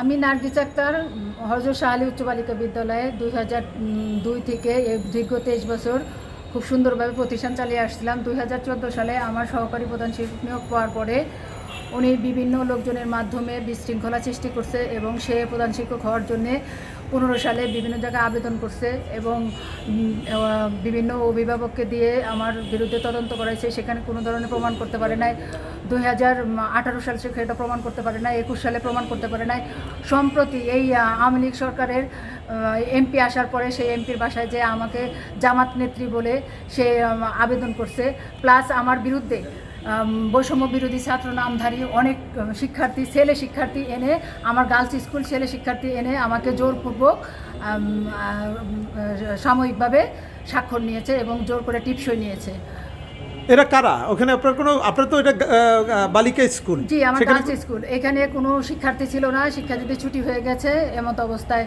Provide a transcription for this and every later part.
আমি নার্গিস আক্তার হরজর শাহালি উচ্চ বালিকা বিদ্যালয়ে দুই হাজার দুই থেকে দীর্ঘ তেইশ বছর খুব সুন্দরভাবে প্রতিষ্ঠান চালিয়ে আসছিলাম। দুই হাজার চোদ্দ সালে আমার সহকারী প্রধান শিক্ষক নিয়োগ পাওয়ার পরে উনি বিভিন্ন লোকজনের মাধ্যমে বিশৃঙ্খলা সৃষ্টি করছে এবং সে প্রধান শিক্ষক হওয়ার জন্যে পনেরো সালে বিভিন্ন জায়গায় আবেদন করছে এবং বিভিন্ন অভিভাবককে দিয়ে আমার বিরুদ্ধে তদন্ত করাইছে। সেখানে কোনো ধরনের প্রমাণ করতে পারে নাই। দুই হাজার আঠারো সাল থেকে এটা প্রমাণ করতে পারে নাই। একুশ সালে প্রমাণ করতে পারে নাই। সম্প্রতি এই আওয়ামী লীগ সরকারের এমপি আসার পরে সেই এমপির বাসায় যে আমাকে জামাত নেত্রী বলে সে আবেদন করছে। প্লাস আমার বিরুদ্ধে বৈষম্য বিরোধী ছাত্র নামধারী অনেক শিক্ষার্থী ছেলে শিক্ষার্থী এনে আমার গার্লস স্কুল ছেলে শিক্ষার্থী এনে আমাকে জোরপূর্বক সাময়িকভাবে স্বাক্ষর নিয়েছে এবং জোর করে টিপসই নিয়েছে। এরা কারা? ওখানে আপনার কোনো আপনার তো এটা বালিকা স্কুল জি আমার গার্লস স্কুল এখানে কোনো শিক্ষার্থী ছিল না শিক্ষার্থীদের ছুটি হয়ে গেছে এমত অবস্থায়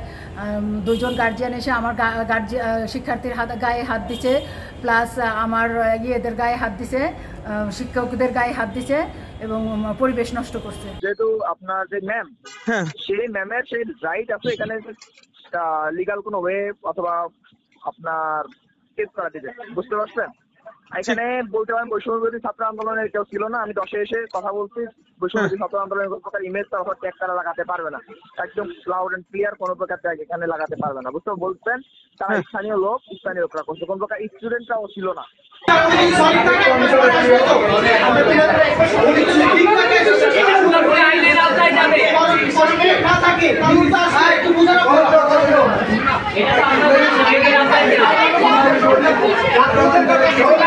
দুজন গার্জিয়ান এসে আমার গার্জিয়ান শিক্ষার্থীর হাত গায়ে হাত দিছে প্লাস আমার ইয়েদের গায়ে হাত দিছে। শিক্ষকদের গায়ে হাত দিছে এবং পরিবেশ নষ্ট করছে। যেহেতু আপনার যে ম্যাম হ্যাঁ। সেই ম্যামের সেই রাইট আছে এখানে লিগাল কোনো ওয়ে অথবা আপনার কেস করা দিতে বুঝতে পারছেন? এখানে বলতে পারেন বৈষম্যবিরোধী ছাত্র আন্দোলনের কেউ ছিল না। আমি দশে এসে কথা বলছি বৈষম্যবিরোধী ছাত্র আন্দোলনের কোনো প্রকার ইমেজ তার ট্যাগ তারা লাগাতে পারবে না। একদম লাউড এন্ড ক্লিয়ার কোনো প্রকার ট্যাগ এখানে লাগাতে পারবে না। বুঝতে বলছেন? তারা হ্যাঁ। স্থানীয় লোক স্থানীয় লোকরা করছে। কোনো প্রকার স্টুডেন্টরাও ছিল না। এটা